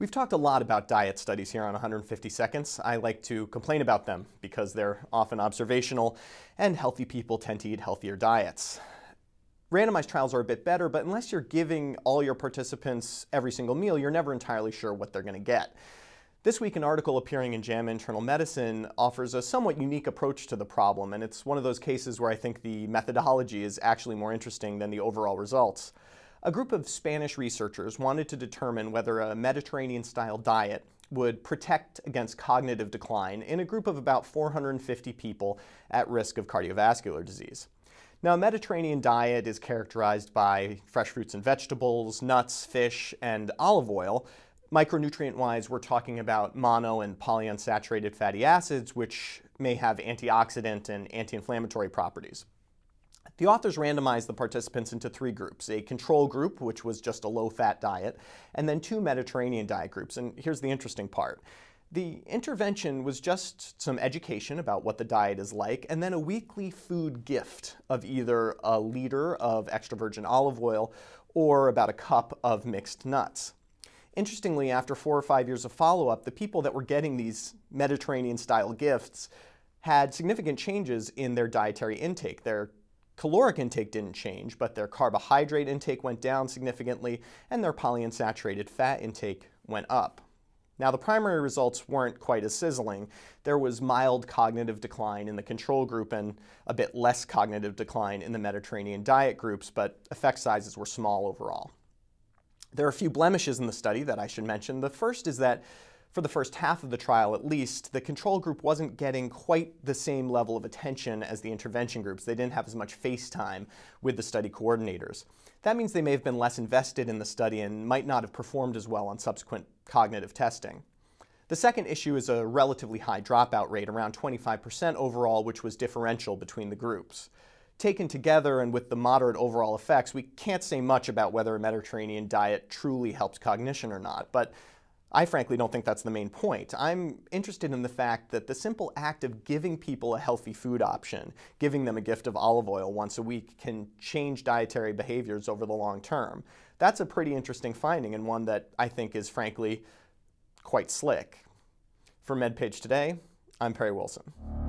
We've talked a lot about diet studies here on 150 Seconds. I like to complain about them because they're often observational and healthy people tend to eat healthier diets. Randomized trials are a bit better, but unless you're giving all your participants every single meal, you're never entirely sure what they're going to get. This week, an article appearing in JAMA Internal Medicine offers a somewhat unique approach to the problem, and it's one of those cases where I think the methodology is actually more interesting than the overall results. A group of Spanish researchers wanted to determine whether a Mediterranean style diet would protect against cognitive decline in a group of about 450 people at risk of cardiovascular disease. Now, a Mediterranean diet is characterized by fresh fruits and vegetables, nuts, fish, and olive oil. Micronutrient wise, we're talking about mono and polyunsaturated fatty acids, which may have antioxidant and anti inflammatory properties. The authors randomized the participants into three groups a control group, which was just a low fat diet, and then two Mediterranean diet groups. And here's the interesting part. The intervention was just some education about what the diet is like, and then a weekly food gift of either a liter of extra virgin olive oil or about a cup of mixed nuts. Interestingly, after four or five years of follow up, the people that were getting these Mediterranean style gifts had significant changes in their dietary intake. Their caloric intake didn't change, but their carbohydrate intake went down significantly and their polyunsaturated fat intake went up. Now, the primary results weren't quite as sizzling. There was mild cognitive decline in the control group and a bit less cognitive decline in the Mediterranean diet groups, but effect sizes were small overall. There are a few blemishes in the study that I should mention. The first is that for the first half of the trial at least, the control group wasn't getting quite the same level of attention as the intervention groups. They didn't have as much face time with the study coordinators. That means they may have been less invested in the study and might not have performed as well on subsequent cognitive testing. The second issue is a relatively high dropout rate, around 25% overall, which was differential between the groups. Taken together and with the moderate overall effects, we can't say much about whether a Mediterranean diet truly helps cognition or not, but I frankly don't think that's the main point. I'm interested in the fact that the simple act of giving people a healthy food option, giving them a gift of olive oil once a week, can change dietary behaviors over the long term. That's a pretty interesting finding and one that I think is frankly quite slick. For MedPage Today, I'm Perry Wilson.